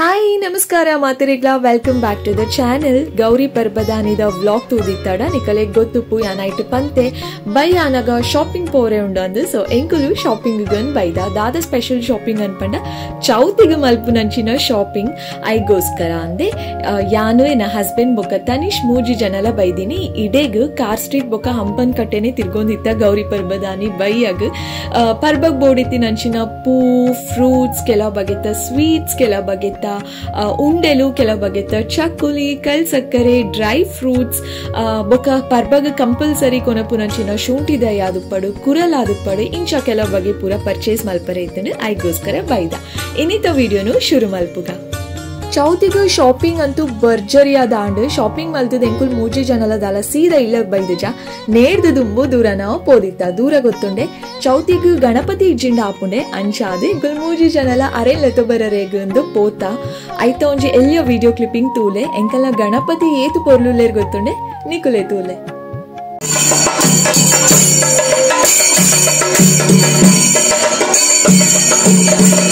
Hi, ನಮಸ್ಕಾರ, ಮಾತಿರಿಗ್ಲಾ. Welcome back to the channel Gauri ಪರ್ಬದಾನಿದ vlog ತೂದಿತ್ತಡ ನಿಕಲೆ ಗೊತ್ತುಪ್ಪು ಯಾನೈಟ್ ಪಂತೆ. ಬೈ ಆನಾಗ ಶಾಪಿಂಗ್ ಪೋರೆ ಉಂಡು ಅಂದು ಸೊ ಎಂಕುಲು ಶಾಪಿಂಗ್ ಗನ್ ಬೈದ. ದಾದ ಸ್ಪೆಷಲ್ ಶಾಪಿಂಗ್ ಅನ್ಪಂಡ ಚೌತಿಗೆ ಮಲ್ಪು ನಂಚಿನ ಶಾಪಿಂಗ್ ಐಗೋಸ್ಕರ ಅಂದೆ ಯಾನು ಎನ್ನ ಹಸ್ಬೆಂಡ್ ಬೊಕ್ಕ ತನಿಷ್ ಮೂಜಿ ಜನಲ ಬೈದಿನಿ. ಇಡೆಗ್ ಕಾರ್ ಸ್ಟ್ರೀಟ್ ಬೊಕ್ಕ ಹಂಪನ್ ಕಟ್ಟೆನೆ ತಿರ್ಗೊಂದಿತ್ತ ಗೌರಿ ಪರ್ಬದಾನಿ ಬೈಯಾಗ. ಪರ್ಬಗ್ ಬೋಡಿತಿ ನಂಚಿನ ಪೂ ಫ್ರೂಟ್ಸ್ ಕೆಲ ಬಗೆತ ಸ್ವೀಟ್ಸ್ ಕೆಲ ಬಗೆತ ಉಂಡೆಲು ಕೆಲವು ಬಗೆತ ಚಕ್ಕುಲಿ ಕಲ್ ಸಕ್ಕರೆ ಡ್ರೈ ಫ್ರೂಟ್ಸ್ ಬೊಕ ಪರ್ಬಗ ಕಂಪಲ್ಸರಿ ಕೊನಪು ನಂಚಿನ ಕುರಲ್ ಅದು ಪಡು ಇಂಚ ಕೆಲವು ಬಗೆ ಪೂರ ಪರ್ಚೇಸ್ ಮಲ್ಪರೆ ಇದ್ದನು ಐಗೋಸ್ಕರ ಬೈದ. ಇನ್ನಿತ ವಿಡಿಯೋನು ಶುರು ಮಲ್ಪುಗ. ಚೌತಿಗ ಶಾಪಿಂಗ್ ಅಂತೂ ಭರ್ಜರಿ ಆಂಡ್ ಶಾಪಿಂಗ್ ಮಲ್ತದ ಎಂಕುಲ್ ಮೂಜಿ ಜನಲ ದಾಲ ಸೀದಾ ಇಲ್ಲ ಬೈದಜ ನೇರ್ದು ದುಂಬು ದೂರ ನಾವು ಪೋದಿತ್ತ, ದೂರ ಗೊತ್ತುಂಡೆ. ಚೌತಿಗ ಗಣಪತಿ ಇಜ್ಜಿಂಡ ಆಪುಂಡೆ ಅಂಚಾದೆ ಎಂಕುಲ್ ಮೂಜಿ ಜನಲ ಅರೆ ಲತ ಬರರೇಗಂದು ಪೋತ. ಐತ ಒಂಜಿ ಎಲ್ಲಿಯ ವಿಡಿಯೋ ಕ್ಲಿಪ್ಪಿಂಗ್ ತೂಲೆ ಎಂಕಲ ಗಣಪತಿ ಏತು ಪೊರ್ಲುಲೇರ್ ಗೊತ್ತುಂಡೆ? ನಿಕುಲೆ ತೂಲೆ. ಆಂಡ್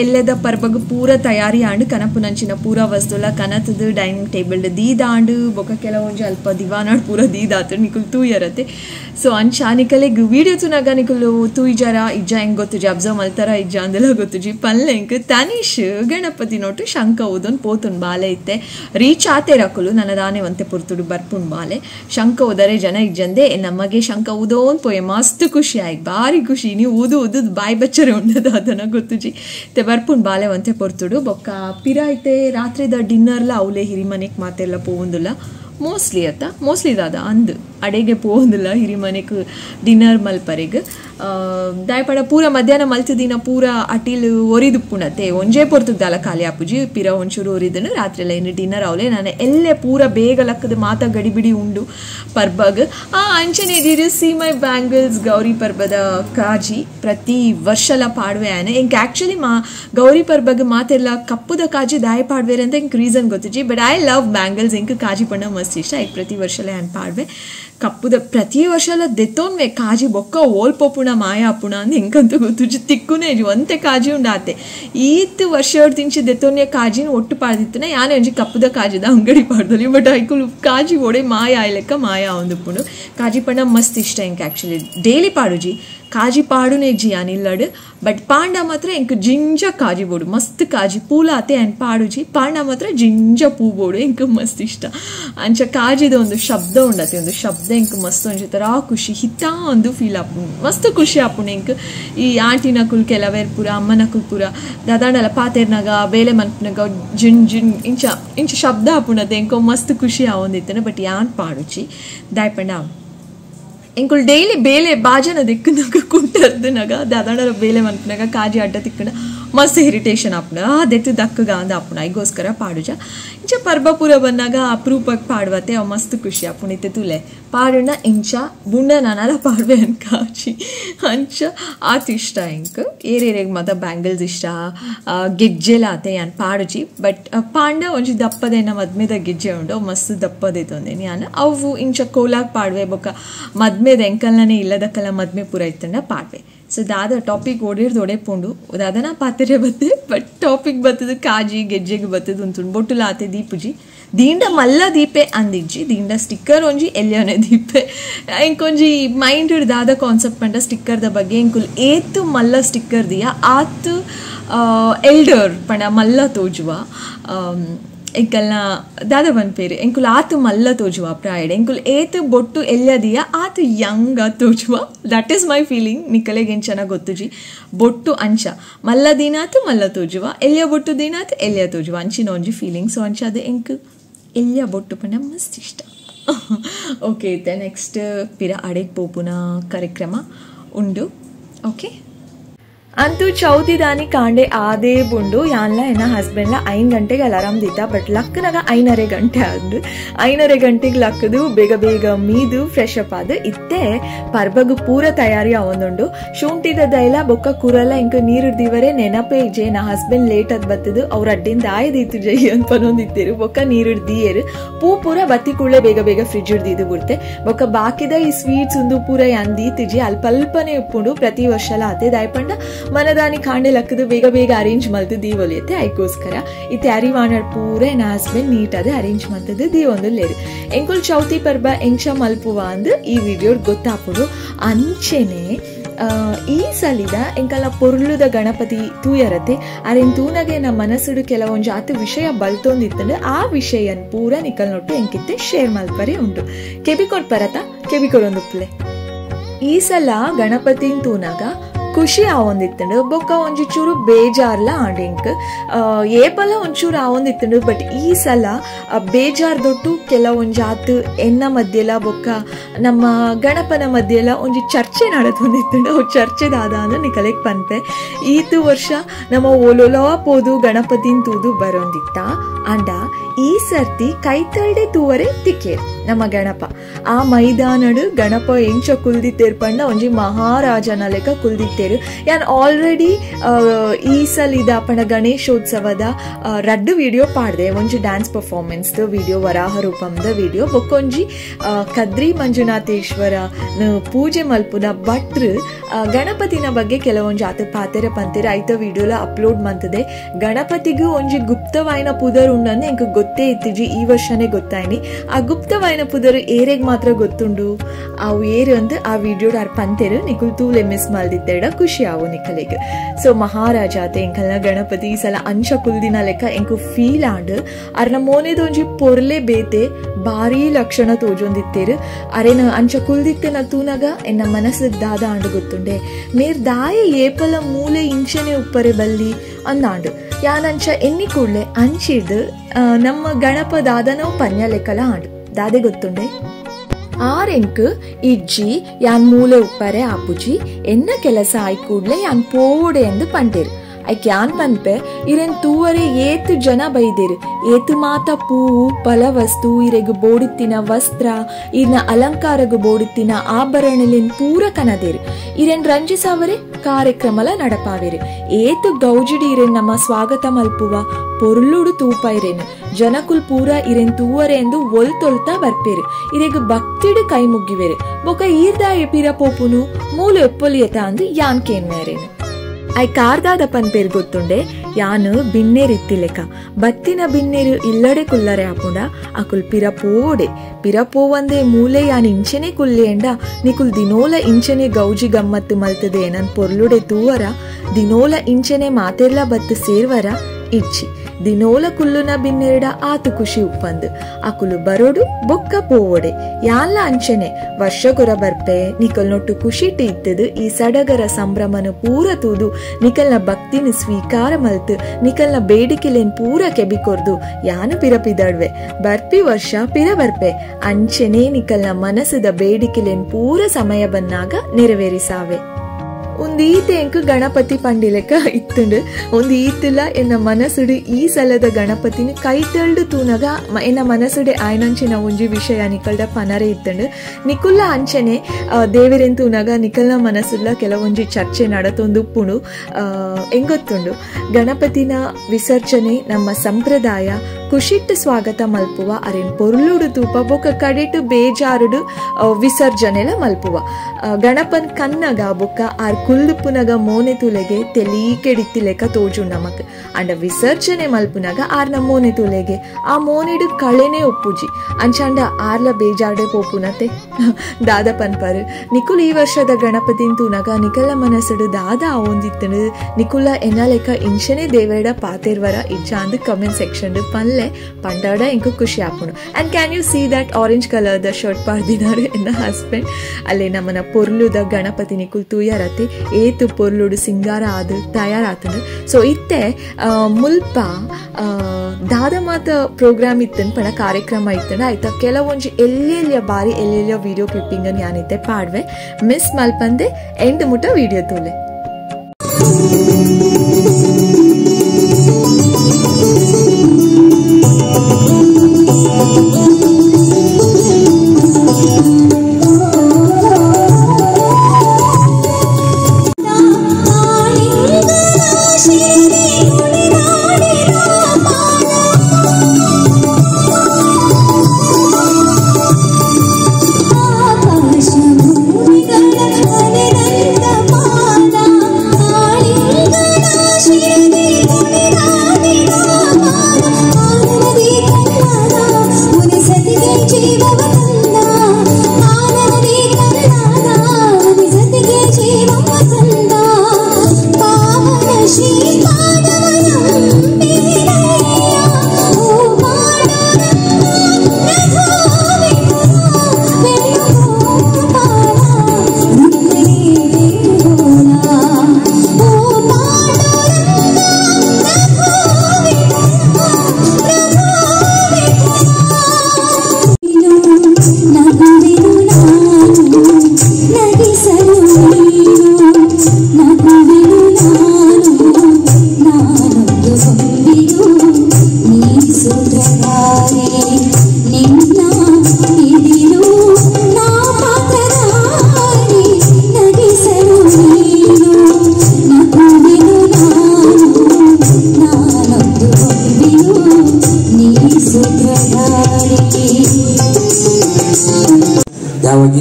ಎಲ್ಲೆದ ಪರ್ಬಗ್ ಪೂರ ತಯಾರಿ ಆಂಡ್ ಕನಪುನಂಚಿನ ಪೂರ ವಸ್ತುಲ, ಕನತದ ಡೈನಿಂಗ್ ಟೇಬಲ್ ದೀದಾಂಡ್, ಬೊಕ ಕೆಲವೊಂಜಿ ಅಲ್ಪ ದಿವಾನಾಡ್ ಪೂರ ದೀದಾತು, ನಿಕುಲ್ ತೂಯರತೆ. ಸೊ ಅಂಚ ನಿಕಲೆಗ್ ವಿಡಿಯೋ ತುನಾಗ ನಿಕುಲು ತೂಯ್ ಜರ ಇಜ್ಜ ಹೆಂಗ್ ಗೊತ್ತುಜಿ ಅಬ್ಸರ್ವ್ ಮಲ್ತಾರ ಇಜ್ಜ ಅಂದೆಲ್ಲ ಗೊತ್ತುಜಿ, ಪಲ್ಲೆಂಕ್ ತನೀಶ್, ಗಣಪತಿ ನೋಟು ಶಂಕ ಓದೊಂದು ಪೋತುನ್ ಬಾಲೆ ಇತ್ತೆ. ರೀಚ್ ಆತೆ ರಕುಲು ನನ್ನ ದಾನೆ ಒಂತೆ ಪುರ್ತುಡು ಬರ್ಪುನ್ ಬಾಲೆ. ಶಂಕ ಓದರೆ ಜನ ಇಜ್ಜಂದೆ ನಮಗೆ ಶಂಕ ಊದೋನ್ ಪೋಯೆ ಮಸ್ತ್ ಖುಷಿ ಆಯ್ತು ಬಾರಿ ಖುಷಿ. ನೀವು ಊದು ಓದು ಬಾಯಿ ಬಚ್ಚರೆ ಉಂಡದ ಅದನ್ನ ಗೊತ್ತುಜಿ ಬರ್ಪುನ್ ಬಾಲೆ ಒಂತೆ ಪೊರ್ತುಡು. ಬೊಕ್ಕ ಪಿರ ಐತೆ ರಾತ್ರಿದ ಡಿನ್ನರ್ಲ ಅವಳೆ ಹಿರಿಮನೆಗೆ ಮಾತೆಲ್ಲ ಪೋವಂದುಲ್ಲ. ಮೋಸ್ಟ್ಲಿ ಅತ್ತ? ಮೋಸ್ಟ್ಲಿ ದಾದ ಅಂದ್. ಅಡೆಗೆ ಪೋದಿಲ್ಲ ಹಿರಿ ಮನೆಗೆ ಡಿನ್ನರ್ ಮಲ್ಪರೆಗ್. ದಾಯಪಡ ಪೂರ ಮಧ್ಯಾಹ್ನ ಮಲ್ತದಿನ ಪೂರ ಅಟಿಲ್ ಒರಿದು ಪುಣತೆ. ಒಂಜೇ ಪೊರ್ತುದ್ದಲ್ಲ ಖಾಲಿ ಅಪ್ಪುಜಿ ಪಿರ ಒಂಚೂರು ಒರಿದನು. ರಾತ್ರಿ ಎಲ್ಲ ಇನ್ನು ಡಿನ್ನರ್ ಅವಲೆ ನಾನು ಎಲ್ಲೇ ಪೂರ ಬೇಗ ಲಕ್ಕದ ಮಾತ ಗಡಿಬಿಡಿ ಉಂಡು ಪರ್ಬಗ್. ಆ, ಅಂಚನೆ ಇದಿರು ಸಿ ಮೈ ಬ್ಯಾಂಗಲ್ಸ್ ಗೌರಿ ಪರ್ಬದ ಕಾಜಿ. ಪ್ರತಿ ವರ್ಷಲ ಪಾಡ್ವೆ ಆನೆ. ಇಂಕ್ ಆಕ್ಚುಲಿ ಮಾ ಗೌರಿ ಪರ್ಬಗ್ ಮಾತೆಲ್ಲ ಕಪ್ಪುದ ಕಾಜಿ ದಾಯ ಪಾಡ್ವೇರೆ ಅಂತ ಇಂಕ್ ರೀಸನ್ ಗೊತ್ತಿಜಿ. ಬಟ್ ಐ ಲವ್ ಬ್ಯಾಂಗಲ್ಸ್ ಇಂಕ್ ಕಾಜಿ ಪಣ್ಣ ಮಸ್ತ್ ಇಷ್ಟ. ಪ್ರತಿ ವರ್ಷಲ ಅನ್ ಪಾಡ್ವೆ. ಕಪ್ಪುದ ಪ್ರತಿ ವರ್ಷಲ ದೆತ್ತೋನ್ವೆ ಕಾಜಿ ಬೊಕ್ಕ ಓಲ್ಪೊಪುಣ ಮಾಯ ಅಪ್ಪುಣ ಅಂದ್ ಹೆಂಗಂತ ಗೊತ್ತುಜಿ ತಿಕ್ಕುನೆ ಒಂತೆ ಕಾಜಿ ಉಂಡಾತೆ. ಈತ್ ವರ್ಷ ತಿಂಚಿ ದೆತ್ತೋನ್ಯ ಕಾಜಿನ ಒಟ್ಟು ಪಾಡ್ದಿತ್ತನ, ಯಾನೆ ಒಂಜಿ ಕಪ್ಪುದ ಕಾಜಿದ ಅಂಗಡಿ ಪಾಡ್ದಲಿ ಬಟ್ ಐಕುಲು ಕಾಜಿ ಒಡೆ ಮಾಯ ಆಯ್ಲೆಕ್ಕ ಮಾಯ ಒಂದುಪ್ಪುಂಡು ಕಾಜಿ ಪಣ್ಣ ಮಸ್ತ್ ಇಷ್ಟ ಇಂಕ ಆ್ಯಕ್ಚುಲಿ ಡೈಲಿ ಪಾಡುಜಿ ಕಾಜಿ ಪಾಡುನೆ ಜಿ ಅನಿಲ್ಲಡ್ ಬಟ್ ಪಾಂಡ ಮಾತ್ರ ಎಂಕ್ ಜಿಂಜ ಕಾಜಿ ಬೋಡು, ಮಸ್ತ್ ಕಾಜಿ ಪೂಲಾತೆ ಅಂಡ್ ಪಾಡುಜಿ ಪಾಂಡ ಮಾತ್ರ ಜಿಂಜ ಪೂ ಬೋಡು, ಎಂಕ್ ಮಸ್ತ್ ಇಷ್ಟ. ಅಂಚ ಕಾಜಿದ ಒಂದು ಶಬ್ದ ಉಂಡತೆ, ಒಂದು ಶಬ್ದ ಎಂಕ್ ಮಸ್ತ್ ಒಂಜಿ ತರ ಖುಷಿ, ಹಿತ ಒಂದು ಫೀಲ್ ಆಪುಂಡು, ಮಸ್ತ್ ಖುಷಿ ಆಪುಂಡು ಎಂಕ್. ಈ ಆಂಟಿ ನಕುಲ್ ಕೆಲವೇರ್ ಪೂರ, ಅಮ್ಮನ ಕುಲ್ ಪೂರ, ದಾದಾಂಡಲ ಪಾತೆರ್ನಾಗ ಬೇಲೆ ಮನ್ಪುನಾಗ ಜಿನ್ ಜಿನ್ ಇಂಚ ಇಂಚ ಶಬ್ದ ಆಪುಂಡತೆ, ಎಂಕೋ ಮಸ್ತ್ ಖುಷಿ ಆವೊಂದಿತ್ತನ ಬಟ್ ಯಾನ್ ಪಾಡುಚಿ ದಾಯ್ಪಂಡ ఇంకుల్ డైలీ బేలే బాజన దిక్కునక కుంటర్దునగా దాదాడ బేలే మనకునగా కాజీ అడ్డ తిక్కున ಮಸ್ತ್ ಇರಿಟೇಷನ್ ಆಪ್ನ ದೆತ್ತು ದಕ್ಕಗ ಅಂದ ಆಪ್ನ ಐಗೋಸ್ಕರ ಪಾಡುಜ. ಇಂಚ ಪರ್ಬಪುರ ಬಂದಾಗ ಅಪರೂಪಕ್ಕೆ ಪಾಡ್ವತ್ತೆ ಅವ ಮಸ್ತ್ ಖುಷಿ ಆಪುಣಿತೆ ತುಲೆ. ಪಾಡುನ ಇಂಚ ಬುಂಡ ನಾನಾರ ಪಾಡ್ವೆ ಅನ್ಕಾಚಿ ಅಂಚ ಆತ್ ಇಷ್ಟ ಇಂಕ್. ಏರೇರೆಗೆ ಮತ ಬ್ಯಾಂಗಲ್ಸ್ ಇಷ್ಟ. ಗೆಜ್ಜೆಲ ಆತೆ ಯಾನ್ ಪಾಡುಜಿ. ಬಟ್ ಪಾಂಡ ಒಂಜಿ ದಪ್ಪದೇನ ಮದ್ಮೆದ ಗೆಜ್ಜೆ ಉಂಡು. ಮಸ್ತ್ ದಪ್ಪದೈತೊಂದೆ ಯಾನ್. ಅವು ಇಂಚ ಕೋಲಾಗ್ ಪಾಡ್ವೆ ಬೊಕ್ಕ ಮದ್ಮೆದ ಎಂಕಲ್ನೇ ಇಲ್ಲದಕ್ಕಲ್ಲ ಮದ್ಮೆ ಪೂರ ಇತ್ತಂಡ ಪಾಡ್ವೆ. ಸೊ ದಾದ ಟಾಪಿಕ್ ಓಡಿರ್ದು ಒಡೆಪುಂಡು ದಾದನ ಪಾತ್ರೆ ಬತ್ತೆ ಬಟ್ ಟಾಪಿಕ್ ಬತ್ತದ ಕಾಜಿ ಗೆಜ್ಜೆಗೆ ಬತ್ತದ ಒಂದು ಬೊಟ್ಟುಲ ಆತೆ ದೀಪುಜಿ ದೀಂಡ ಮಲ್ಲ ದೀಪೆ ಅಂದಿಜ್ಜಿ ದೀಂಡ ಸ್ಟಿಕ್ಕರ್ ಒಂಜಿ ಎಲ್ಯನೆ ದೀಪೆ ಇಂಕೊಂಜಿ ಮೈಂಡ್ ದಾದ ಕಾನ್ಸೆಪ್ಟ್ ಪಂಡ ಸ್ಟಿಕ್ಕರ್ದ ಬಗ್ಗೆ ಇಂಕುಲ್ ಏತು ಮಲ್ಲ ಸ್ಟಿಕ್ಕರ್ ದಿಯ ಆತ್ ಎಲ್ಡರ್ ಪಂಡ ಮಲ್ಲ ತೋಜುವ ಎಂಕಲ್ನ ದಾದ ಪನ್ಪೇರು ಎಂಕುಲ್ ಆತು ಮಲ್ಲ ತೋಜುವ ಪ್ರಾಯಡ್, ಎಂಕುಲ್ ಏತು ಬೊಟ್ಟು ಎಲ್ಲದಿಯ ಆತು ಯಂಗ ತೋಜುವ. ದಟ್ ಈಸ್ ಮೈ ಫೀಲಿಂಗ್ ನಿಕಲೆಗೆ ಎಂಚನ ಗೊತ್ತುಜಿ. ಬೊಟ್ಟು ಅಂಚ, ಮಲ್ಲ ದಿನಾತು ಮಲ್ಲ ತೋಜುವ, ಎಲ್ಯ ಬೊಟ್ಟು ದಿನಾತು ಎಲ್ಯ ತೋಜುವ. ಅಂಚಿನ ಒಂಜಿ ಫೀಲಿಂಗ್ ಸೊ ಅಂಚ ಅದು ಎಂಕ್, ಎಲ್ಯ ಬೊಟ್ಟು ಪಂಡ ಮಸ್ತ್ ಇಷ್ಟ ಓಕೆ ದ ನೆಕ್ಸ್ಟ್ ಪಿರ ಅಡೆಗ್ ಪೋಪುನ ಕಾರ್ಯಕ್ರಮ ಉಂಡು. ಓಕೆ ಅಂತೂ ಚೌತಿ ದಾನಿ ಕಾಂಡೆ ಆದೇ ಬುಂಡು. ಯಾನ್ಲ ಎನ್ನ ಹಸ್ಬೆಂಡ್ಲ ಐನ್ ಗಂಟೆಗೆ ಅಲಾರಾಮ್ ದಿತ್ತ. ಬಟ್ ಲಕ್ಕನಾಗ ಐನರೆ ಗಂಟೆ ಆದ್ರು ಐನರೆ ಗಂಟೆಗೆ ಲಕ್ಕದು ಬೇಗ ಬೇಗ ಮೀದು ಫ್ರೆಶ್ ಅಪ್ ಆದ್. ಇತ್ತೆ ಪರ್ಬಗು ಪೂರ ತಯಾರಿ ಅವನೊಂಡು ಶುಂಠಿದ ದೈಲ, ಬೊಕ್ಕ ಕುರಲ್ಲ, ಇಂಕ ನೀರು ಹಿಡ್ದಿವರೆ ನೆನಪೇ ಇಜೆ ನ ಹಸ್ಬೆಂಡ್ ಲೇಟ್ ಅದ್ ಬತ್ತದು, ಅವ್ರ ಅಡ್ಡಿಂದ ಆಯ್ದಿತ್ತು ಜೈ ಅಂತ ಬಂದಿತ್ತೇರು ಬೊಕ್ಕ ನೀರು ಹಿಡ್ದಿಯೇರು ಪೂ ಪೂರ ಬತ್ತಿ ಕೂಡಲೇ ಬೇಗ ಬೇಗ ಫ್ರಿಜ್ ಹಿಡ್ದಿದ್ದು ಬಿಡ್ತೆ. ಬೊಕ್ಕ ಬಾಕಿದ ಈ ಸ್ವೀಟ್ಸ್ ಒಂದು ಪೂರ ಯಾನ್ ಅಲ್ಪ ಅಲ್ಪನೆ ಉಪ್ಪುಂಡು. ಪ್ರತಿ ವರ್ಷಲ ಆತೆ ದಾಯ್ಪಂಡ ಮನದಾನಿ ಕಾಂಡೆ ಲಕ್ಕದು ಬೇಗ ಬೇಗ ಅರೇಂಜ್ ಮಲ್ತು ದೀವೊಲಿಯತ್ತೆ. ಐಕೋಸ್ಕರ ಈ ತ್ಯಾರಿ ವಾಣಡ್ ಪೂರ ನೀಟ್ ಅದೇ ಅರೇಂಜ್ ಮಾಡ್ತದೆ ದೀ ಒಂದು ಲೇರು ಎಂಕುಲ್ ಚೌತಿ ಪರ್ಬ ಎಂಚ ಮಲ್ಪುವ ಅಂದ್ ಈ ವಿಡಿಯೋ ಗೊತ್ತಾಪುಡು ಅಂಚೆನೆ ಈ ಸಲಿದ ಎಂಕಲ್ಲ ಪೊರ್ಲುದ ಗಣಪತಿ ತೂಯರತೆ ಅರೆನ್ ತೂನಗೆ ನಮ್ಮ ಮನಸ್ಸುಡು ಕೆಲವೊಂದು ಜಾತಿ ವಿಷಯ ಬಲ್ತೊಂದಿತ್ತಂಡು ಆ ವಿಷಯನ್ ಪೂರ ನಿಕಲ್ ನೋಟು ಎಂಕಿತ್ತೆ ಶೇರ್ ಮಲ್ಪರೆ ಉಂಟು. ಕೆಬಿಕೊಡ್ ಪರತ ಕೆಬಿಕೊಡೊಂದು ಪ್ಲೇ. ಈ ಸಲ ಗಣಪತಿನ್ ತೂನಾಗ ಖುಷಿ ಆವೊಂದಿತ್ತಂಡು ಬೊಕ್ಕ ಚೂರು ಬೇಜಾರ್ಲ ಆಂಡಿಂಕ್. ಏಪಲ ಒಂಚೂರು ಆವೊಂದಿತ್ತಂಡು ಬಟ್ ಈ ಸಲ ಬೇಜಾರ್ ದೊಟ್ಟು ಕೆಲವೊಂಜಾತ್ ಎನ್ನ ಮಧ್ಯೆಲ ಬೊಕ್ಕ ನಮ್ಮ ಗಣಪನ ಮಧ್ಯೆಲ ಒಂಜಿ ಚರ್ಚೆ ನಡತೊಂದಿತ್ತಂಡು ಅವು ಚರ್ಚೆ ದಾದ ಅಂದ್ರೆ ನಿಕಲೆಕ್ ಪನ್ಪೆ. ಈತು ವರ್ಷ ನಮ್ಮ ಓಲೋಲವ ಪೋದು ಗಣಪತಿನ್ ತೂದು ಬರೋಂದಿತ್ತ. ಅಂಡ ಈ ಸರ್ತಿ ಕೈತಲ್ಡೆ ತೂವರೆ ತಿಕ್ಕೇರ್ ನಮ್ಮ ಗಣಪ. ಆ ಮೈದಾನಡು ಗಣಪ ಎಂಚ ಕುಲ್ದಿತ್ತೇರ್ಪಂಡ ಒಂಜಿ ಮಹಾರಾಜನ ಲೆಕ್ಕ ಕುಲ್ದಿತ್ತೇರು. ಯಾನ್ ಆಲ್ರೆಡಿ ಈ ಸಲ ಇದಾಪಣ ಗಣೇಶೋತ್ಸವದ ರಡ್ಡು ವಿಡಿಯೋ ಪಾಡ್ದೆ. ಒಂಜಿ ಡ್ಯಾನ್ಸ್ ಪರ್ಫಾರ್ಮೆನ್ಸ್ ವಿಡಿಯೋ ವರಾಹ ರೂಪಂದ ವಿಡಿಯೋ ಬೊಕ್ಕೊಂಜಿ ಕದ್ರಿ ಮಂಜುನಾಥೇಶ್ವರ ಪೂಜೆ ಮಲ್ಪುನ ಭಟ್ರು ಗಣಪತಿನ ಬಗ್ಗೆ ಕೆಲವೊಂಜಿ ಆತ ಪಾತೆರ ಪಂತೆರೆ ಐತ ವಿಡಿಯೋಲ ಅಪ್ಲೋಡ್ ಮಂತದೆ. ಗಣಪತಿಗೂ ಒಂಜಿ ಗುಪ್ತವಾಯಿನ ಪುದರ್ ಉಂಡನ್ನು ಎಂಕ್ ಗೊತ್ತೇ ಇತ್ತಿಜಿ ಈ ವರ್ಷನೇ ಗೊತ್ತಾಯ್ನಿ ಆ ಗುಪ್ತವಾಯಿನ ಪುದರು ಏರೆಗ್ ಮಾತ್ರ ಗೊತ್ತುಂಡು? ಅವು ಏರು ಅಂತ ಆ ವಿಡಿಯೋ ಆರ್ ಪಂತೆರು ನಿಕುಲ್ ತೂಲೆ ಮಿಸ್ ಮಾಡಿದ್ದೆಡ ಖುಷಿ ಆವು ನಿಖಲೆಗ್ ಸೊ ಮಹಾರಾಜ, ಆತೆ ಎಂಕಲ್ನ ಗಣಪತಿ, ಈ ಸಲ ಅಂಶ ಕುಲ್ದಿನ ಲೆಕ್ಕ ಎಂಕು ಫೀಲ್ ಆಂಡ್, ಅರ್ನ ಮೋನೆದೊಂಜಿ ಪೊರ್ಲೆ ಬೇತೆ, ಭಾರಿ ಲಕ್ಷಣ ತೋಜೊಂದಿತ್ತೇರು. ಅರೆನ ಅಂಚ ಕುಲ್ದಿತ್ತೆನ ತೂನಗ, ಎನ್ನ ಮನಸ್ಸು ದಾದ ಆಂಡ್ ಗೊತ್ತುಂಡೆ. ಮೇರ್ ದಾಯ ಏಪಲ ಮೂಲೆ ಇಂಚನೆ ಉಪ್ಪರೆ ಬಲ್ಲಿ ಅಂದಾಂಡು ಯಾನಂಚ ಎನ್ನಿ ಕೂಡ್ಲೆ ಅಂಚಿಡ್ ನಮ್ಮ ಗಣಪ ದಾದನೋ ಪನ್ಯ ಲೆಕ್ಕಲ ಆಂಡು ದಾದೆ ಗೊತ್ತುಂಡೆ ಆರೆಂಕ್ ಇಜ್ಜಿ ಯಾನ್ ಮೂಲೆ ಉಪ್ಪರೆ ಆಪುಜಿ ಎನ್ನ ಕೆಲಸ ಆಯ್ ಕೂಡ್ಲೆ ಯಾನ್ ಪೋಡೆ ಎಂದು ಪಂಟೇರು ಐಕ್ ಯಾನ್ ಪನ್ಪೆ ಇರೆನ್ ತೂವರೆ ಏತ್ ಜನ ಬೈದೆರ್. ಏತು ಮಾತ ಪೂವು, ಫಲವಸ್ತು, ಇರೆಗು ಬೋಡಿತ್ತಿನ ವಸ್ತ್ರ, ಇರ್ನ ಅಲಂಕಾರಗು ಬೋಡಿತ್ತಿನ ಆಭರಣಲಿನ್ ಪೂರ ಕನದಿರ್. ಇರೆನ್ ರಂಜಿಸಾವರೆ ಕಾರ್ಯಕ್ರಮಲ ನಡಪಾವೆರ್. ಏತು ಗೌಜಿಡಿ ಇರೆನ್ ನಮ್ಮ ಸ್ವಾಗತ ಮಲ್ಪುವ, ಪೊರ್ಲುಡು ತೂಪ ಇರೆನ್. ಜನಕುಲ್ ಪೂರ ಇರೆನ್ ತೂವರೆ ಎಂದು ಒಲ್ ತೊಲ್ತಾ ಬರ್ಪೇರು. ಇರೆಗು ಭಕ್ತಿಡ್ ಕೈ ಮುಗ್ಗಿವೆರು. ಬೊಕ ಈರ್ದ ಪಿರ ಪೋಪುನು, ಮೂಲ ಎಪ್ಪೊಲಿಯತ ಅಂದು ಯಾನ್ ಕೇನ್ಮೇರೇನು ಐ ಕಾರ್ದಾದ ಪನ್ಪೇರ್ ಗೊತ್ತುಂಡೆ ಯಾನು ಬಿನ್ನೇರಿತ್ತಿಲೆಕ ಬತ್ತಿನ ಬಿನ್ನೇರು ಇಲ್ಲಡೆ ಕುಲ್ಲರೆ ಆಪುಂಡ ಅಕುಲ್ ಪಿರ ಪೋವಡೆ ಪಿರ ಪೋವಂದೆ ಮೂಲೆ ಯಾನ್ ಇಂಚೆನೆ ಕುಲ್ಲೇಂಡ ನಿಕುಲ್ ದಿನೋಲ ಇಂಚೆನೆ ಗೌಜಿ ಗಮ್ಮತ್ತು ಮಲ್ತದೆ ನನ್ ಪೊರ್ಲುಡೆ ತೂವರ ದಿನೋಲ ಇಂಚೆನೆ ಮಾತೆರ್ಲ ಬತ್ತು ಸೇರ್ವರ ಇಚ್ಚಿ. ದಿನೋಲ ಕುಲ್ಲುನ ಬಿನ್ನೆರಡ ಆತು ಖುಷಿ ಉಪ್ಪಂದು. ಅಕುಲು ಬರೋಡು ಬೊಕ್ಕ ಪೋವೊಡೆ. ಯಾನ್ಲ ಅಂಚನೆ. ವರ್ಷಗೊರ ಬರ್ಪೆ. ನಿಕಲ್ ನೊಟ್ಟು ಖುಷಿ ಇತ್ತದು ಈ ಸಡಗರ ಸಂಭ್ರಮನು ಪೂರ ತೂದು. ನಿಕಲ್ನ ಭಕ್ತಿನ ಸ್ವೀಕಾರ ಮಲ್ತು. ನಿಕಲ್ನ ಬೇಡಿಕೆಲೇನ್ ಪೂರ ಕೆಬಿ ಕೊರ್ದು ಯಾನು ಪಿರಪಿದಡ್ವೆ. ಬರ್ಪಿ ವರ್ಷ ಪಿರ ಬರ್ಪೆ ಅಂಚನೆ ನಿಕಲ್ನ ಮನಸ್ಸದ ಬೇಡಿಕೆಲೇನ್ ಪೂರ ಸಮಯ ಬನ್ನಾಗ ನೆರವೇರಿಸಾವೆ. ಒಂದು ಈತೆ ಎಂಕು ಗಣಪತಿ ಪಂಡಿಲೆಕ ಇತ್ತುಂಡು. ಒಂದು ಈತಿಲ್ಲ, ಎನ್ನ ಮನಸ್ಸುಡು ಈ ಸಲದ ಗಣಪತಿನ ಕೈತಳ್ಡು ತೂನಗ ಮ- ಎನ್ನ ಮನಸ್ಸುಡೆ ಆಯ್ನಂಚಿನ ಒಂಜಿ ವಿಷಯ ನಿಕಲ್ಡ ಪನರೆ ಇತ್ತುಂಡು. ನಿಕುಲ್ಲ ಅಂಚನೆ ದೇವರೆನ್ ತೂನಗ ನಿಕಲ್ನ ಮನಸ್ಸುಲ್ಲ ಕೆಲವೊಂಜಿ ಚರ್ಚೆ ನಡತೊಂದು ಪುಣು ಎಂಗೊತ್ತುಂಡು. ಗಣಪತಿನ ವಿಸರ್ಜನೆ ನಮ್ಮ ಸಂಪ್ರದಾಯ ಖುಷಿಟ್ಟು ಸ್ವಾಗತ ಮಲ್ಪುವ, ಅರೆನ್ ಪೊರ್ಲುಡು ತೂಪ ಬೊಕ ಕಡೆಟು ಬೇಜಾರುಡು ವಿಸರ್ಜನೆಲ ಮಲ್ಪುವ. ಗಣಪನ್ ಕನ್ನಗ ಬೊಕ್ಕ ಆರ್ ಕುಲ್ದುಪುನಗ ಮೋನೆ ತುಲೆಗೆ ತೆಲೀಕೆಡಿತ್ತಿಲೆಕ ತೋಜು ನಮಕ್. ಅಂಡ ವಿಸರ್ಜನೆ ಮಲ್ಪುನಗ ಆರ್ನ ಮೋನೆ ತುಲೆಗೆ, ಆ ಮೋನೆಡು ಕಳೆನೆ ಒಪ್ಪುಜಿ. ಅಂಚಾಂಡ ಆರ್ಲ ಬೇಜಾರ್ಡೆ ಪೋಪುನತೆ. ದಾದ ಪನ್ಪರ್, ನಿಕುಲ್ ಈ ವರ್ಷದ ಗಣಪತಿನ್ ತೂನಗ ನಿಕಲ ಮನಸ್ಸಡು ದಾದ ಆವೊಂದಿತ್ತನು ನಿಕುಲ ಲೆಕ್ಕ ಇಂಚನೆ ದೇವೇಡ ಪಾತೆರ್ವರ ಅಂದ್ ಕಮೆಂಟ್ ಸೆಕ್ಷನ್ ಪನ್ಲೆ ಪಂಡಾಡ ಇಂಕು ಖುಷಿ ಆಪುನು and can you see that orange colour the shirt ಪಾಡ್ದಿನಾರು ಎನ್ನ ಹಸ್ಬೆಂಡ್ ಅಲ್ಲಿ ನಮ್ಮನ ಪೊರ್ಲುದ ಗಣಪತಿ ನಿಕುಲ್ ತೂಯಾರತಿ ಏತು ಪೊರ್ಲುಡು ಸಿಂಗಾರ ಆದ ತಯಾರಾತನು ಸೊ ಇತ್ತೆ ಮುಲ್ಪ ದಾದ ಮಾತ ಪ್ರೋಗ್ರಾಮ್ ಇತ್ತನ್, ಪಣ ಕಾರ್ಯಕ್ರಮ ಇತ್ತಂಡ. ಆಯ್ತಾ, ಕೆಲವೊಂಜಿ ಎಲ್ಲೆಲ್ಲಿಯ ಬಾರಿ ಎಲ್ಲೆಲ್ಲಿಯ ವಿಡಿಯೋ ಕ್ಲಿಪ್ಪಿಂಗ್ ಯಾನಿತ್ತೆ ಪಾಡ್ವೆ. ಮಿಸ್ ಮಲ್ಪಂದೆ ಎಂಡ್ ಮುಟ ವಿಡಿಯೋ ತೋಲೆ.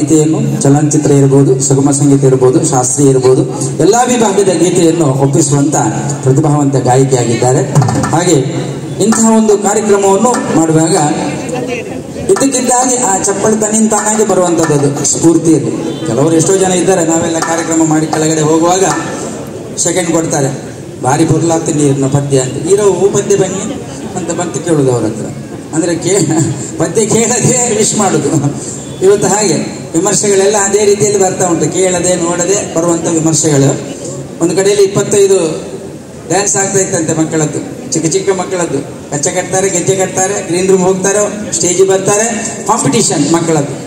ಗೀತೆಯನ್ನು, ಚಲನಚಿತ್ರ ಇರಬಹುದು ಸುಗಮ ಸಂಗೀತ ಇರಬಹುದು ಶಾಸ್ತ್ರೀಯ ಇರಬಹುದು ಎಲ್ಲಾ ವಿಭಾಗದ ಗೀತೆಯನ್ನು ಒಪ್ಪಿಸುವಂತ ಪ್ರತಿಭಾವಂತ ಗಾಯಕಿಯಾಗಿದ್ದಾರೆ. ಹಾಗೆ ಇಂತಹ ಒಂದು ಕಾರ್ಯಕ್ರಮವನ್ನು ಮಾಡುವಾಗ ಇದಕ್ಕಿದ್ದಾಗಿ ಆ ಚಪ್ಪಳಿ ತನ್ನಿಂದ ತಾನಾಗಿ ಬರುವಂಥದ್ದು ಸ್ಫೂರ್ತಿಯಲ್ಲಿ ಕೆಲವರು ಎಷ್ಟೋ ಜನ ಇದ್ದಾರೆ, ನಾವೆಲ್ಲ ಕಾರ್ಯಕ್ರಮ ಮಾಡಿ ಕೆಳಗಡೆ ಹೋಗುವಾಗ ಸೆಕೆಂಡ್ ಕೊಡ್ತಾರೆ, ಭಾರಿ ಬುರ್ಲಾಗ್ತಿ ನೀರಿನ ಪದ್ಯ ಅಂತ. ಇರೋ ಹೂ ಪದ್ಯ ಬನ್ನಿ ಅಂತ ಬಂತು ಕೇಳುದು ಅವ್ರ ಹತ್ರ. ಅಂದ್ರೆ ಕೇ ಪದ್ಯ ಕೇಳದೆ ವಿಶ್ ಮಾಡುದು. ಇವತ್ತು ಹಾಗೆ. ವಿಮರ್ಶೆಗಳೆಲ್ಲ ಅದೇ ರೀತಿಯಲ್ಲಿ ಬರ್ತಾ ಉಂಟು. ಕೇಳದೆ, ನೋಡದೆ ಬರುವಂತ ವಿಮರ್ಶೆಗಳು. ಒಂದು ಕಡೆಯಲ್ಲಿ ಇಪ್ಪತ್ತೈದು ಡ್ಯಾನ್ಸ್ ಆಗ್ತಾ ಇತ್ತಂತೆ ಮಕ್ಕಳದ್ದು. ಚಿಕ್ಕ ಚಿಕ್ಕ ಮಕ್ಕಳದ್ದು. ಕಚ್ಚೆ ಕಟ್ತಾರೆ, ಗೆಜ್ಜೆ ಕಟ್ತಾರೆ ಗ್ರೀನ್ ರೂಮ್ ಹೋಗ್ತಾರೆ ಸ್ಟೇಜ್ ಬರ್ತಾರೆ. ಕಾಂಪಿಟಿಷನ್ ಮಕ್ಕಳದ್ದು.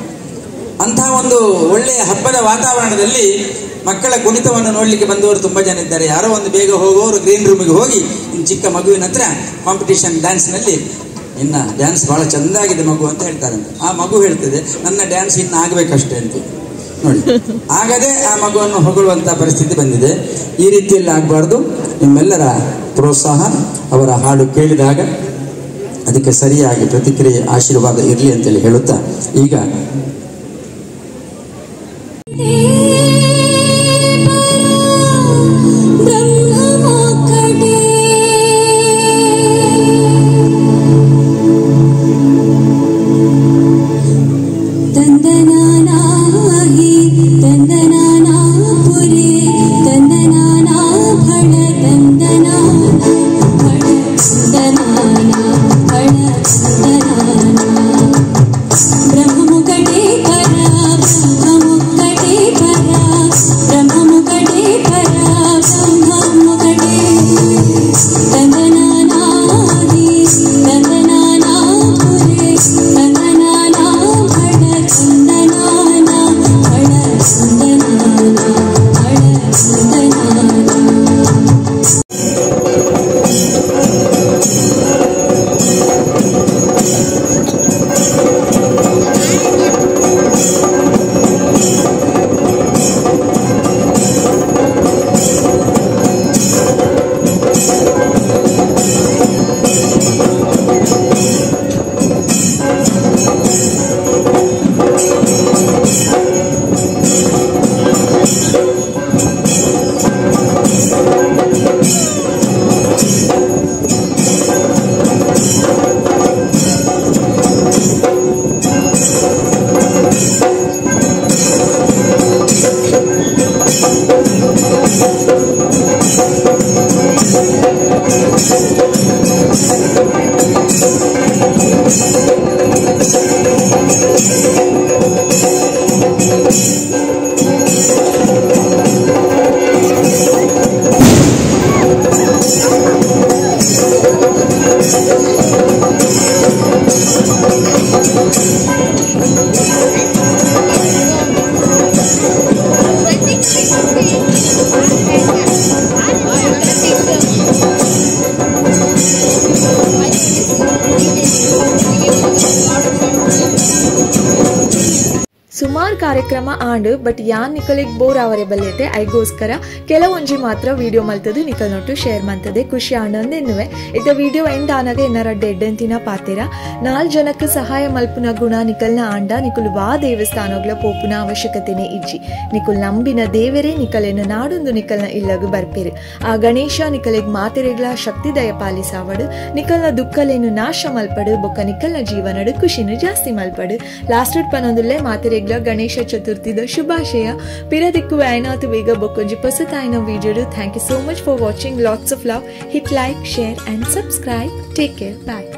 ಅಂತಹ ಒಂದು ಒಳ್ಳೆಯ ಹಬ್ಬದ ವಾತಾವರಣದಲ್ಲಿ ಮಕ್ಕಳ ಕುಣಿತವನ್ನು ನೋಡಲಿಕ್ಕೆ ಬಂದವರು ತುಂಬಾ ಜನ ಇದ್ದಾರೆ. ಯಾರೋ ಒಂದು ಬೇಗ ಹೋಗುವವರು ಗ್ರೀನ್ ರೂಮಿಗೆ ಹೋಗಿ ಚಿಕ್ಕ ಮಗುವಿನ ಹತ್ರ ಕಾಂಪಿಟೇಷನ್ ಡ್ಯಾನ್ಸ್ನಲ್ಲಿ ಇನ್ನ ಡ್ಯಾನ್ಸ್ ಬಹಳ ಚೆಂದಾಗಿದೆ ಮಗು ಅಂತ ಹೇಳ್ತಾರಂತೆ. ಆ ಮಗು ಹೇಳ್ತದೆ, ನನ್ನ ಡ್ಯಾನ್ಸ್ ಇನ್ನು ಆಗ್ಬೇಕಷ್ಟೇ ಅಂತ. ನೋಡಿ, ಆಗದೆ ಆ ಮಗುವನ್ನು ಹೊಗಳುವಂತ ಪರಿಸ್ಥಿತಿ ಬಂದಿದೆ. ಈ ರೀತಿಯಲ್ಲಿ ಆಗಬಾರ್ದು. ನಿಮ್ಮೆಲ್ಲರ ಪ್ರೋತ್ಸಾಹ, ಅವರ ಹಾಡು ಕೇಳಿದಾಗ ಅದಕ್ಕೆ ಸರಿಯಾಗಿ ಪ್ರತಿಕ್ರಿಯೆ, ಆಶೀರ್ವಾದ ಇರಲಿ ಅಂತೇಳಿ ಹೇಳುತ್ತಾ, ಈಗ ಆಂಡ್ ಬಟ್ ಯಾನ್ ನಿಕಲಿಗೆ ಬೋರ್ ಅವರೆ ಬಲ್ಯತೆ ಐಗೋಸ್ಕರ ಕೆಲವೊಂಜಿ ಮಾತ್ರ ವಿಡಿಯೋ ಮಲ್ತದು ನಿಕಲ್ ನೋಟು ಶೇರ್ ಮಾಡ್ತದೆ ಖುಷಿ ಆಂಡ್ ಎನ್ನುವೆ. ಇದ ವಿಡಿಯೋ ಎಂಡ್ ಆನಾಗ ಏನಾರ ಡೆಡ್ ಅಂತಿನ ಪಾತೆರ? ನಾಲ್ ಜನಕ್ಕೆ ಸಹಾಯ ಮಲ್ಪುನ ಗುಣ ನಿಕಲ್ನ ಆಂಡ, ನಿಕುಲು ವಾ ದೇವಸ್ಥಾನಗಳ ಪೋಪುನ ಅವಶ್ಯಕತೆನೆ ಇಜ್ಜಿ. ನಿಕುಲ್ ನಂಬಿನ ದೇವರೇ ನಿಕಲೆನ ನಾಡೊಂದು ನಿಕಲ್ನ ಇಲ್ಲಗು ಬರ್ಪೇರು. ಆ ಗಣೇಶ ನಿಕಲೆಗ್ ಮಾತೆರೆಗ್ಲ ಶಕ್ತಿ ದಯ ಪಾಲಿಸಾವಡು. ನಿಕಲ್ನ ದುಃಖಲೇನು ನಾಶ ಮಲ್ಪಡು, ಬೊಕ್ಕ ನಿಕಲ್ನ ಜೀವನಡು ಖುಷಿನು ಜಾಸ್ತಿ ಮಲ್ಪಡು. ಲಾಸ್ಟ್ ಪನೊಂದುಲ್ಲೆ ಮಾತೆರೆಗ್ಲ ಗಣೇಶ ಚತುರ್ಥಿದ ಶುಭಾಶಯ. ಪಿರ ದಿಕ್ಕು ಐನಾತು ಬೇಗ ಬೊಕ್ಕೊಂಜಿ ಪೊಸತಾಯಿನ ವಿಡಿಯೋಡು. Thank you so much for watching lots of love hit like share and subscribe take care bye